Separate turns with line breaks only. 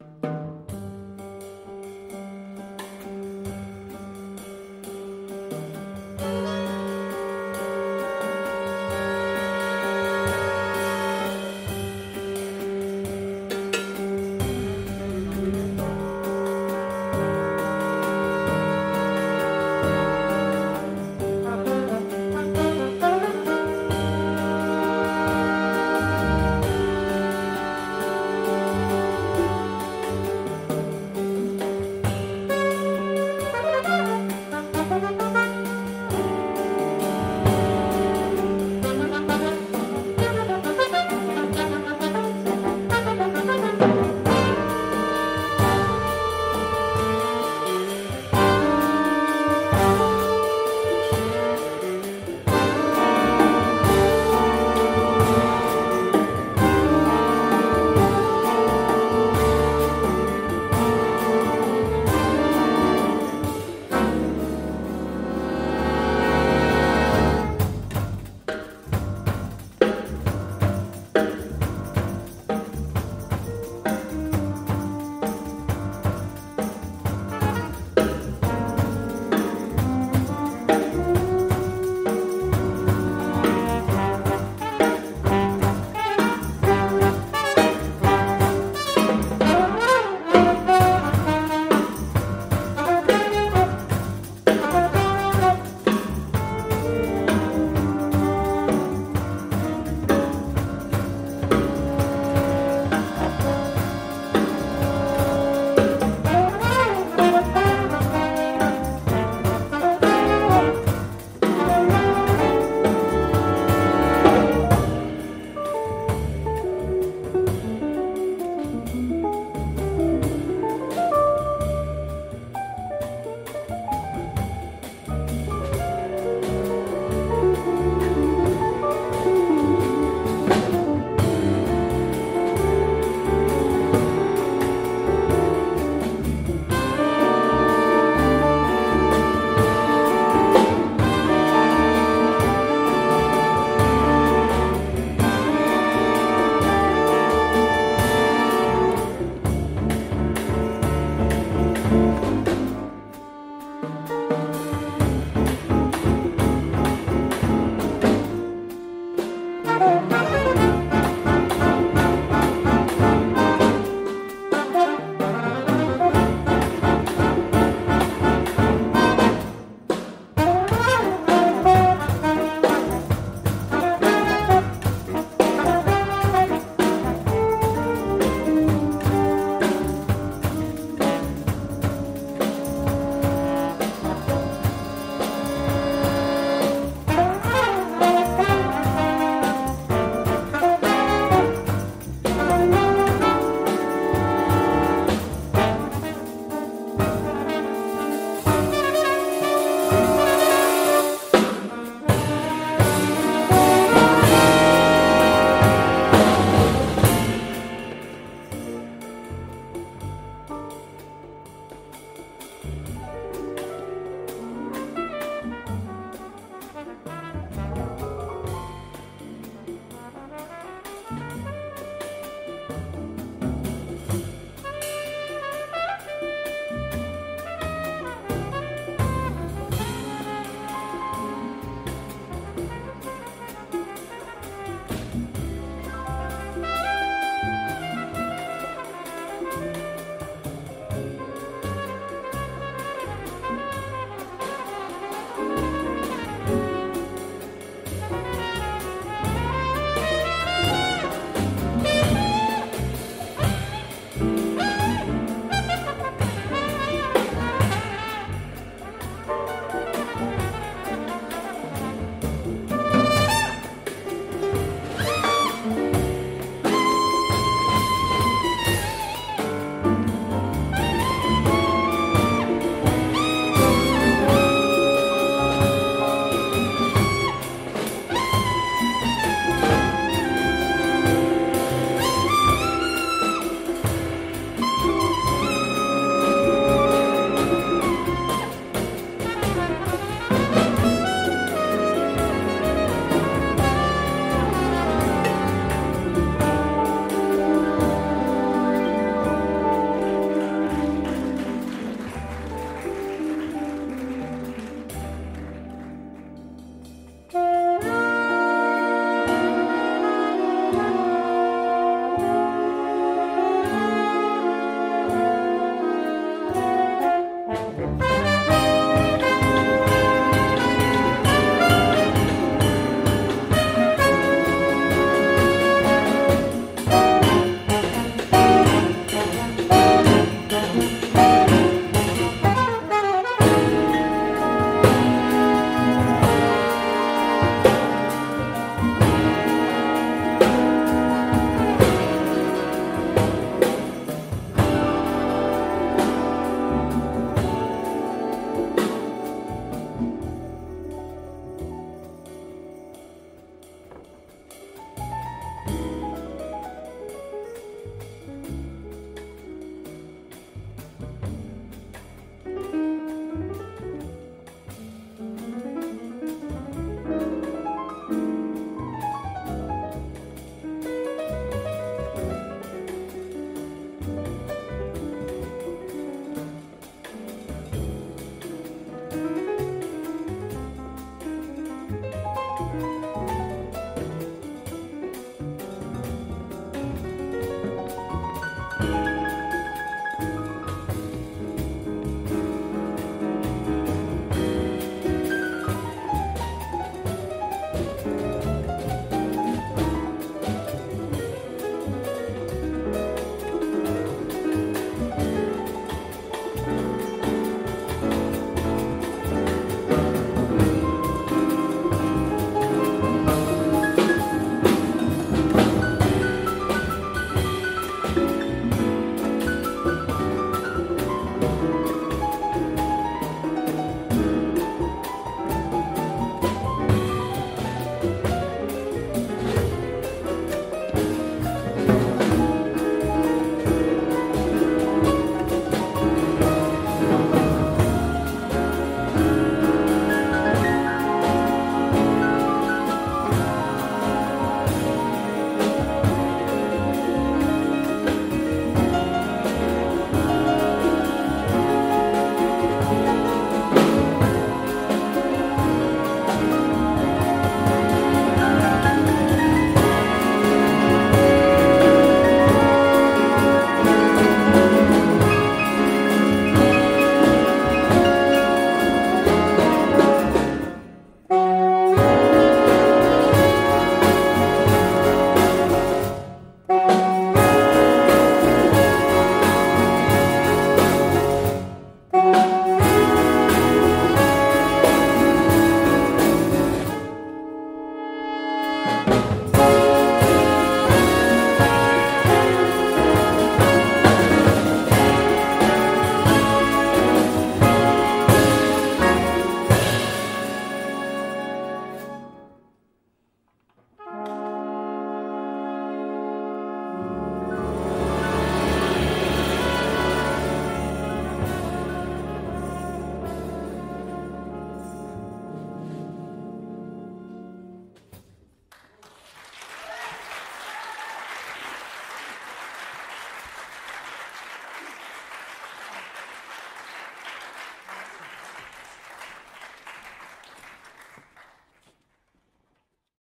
Tchau.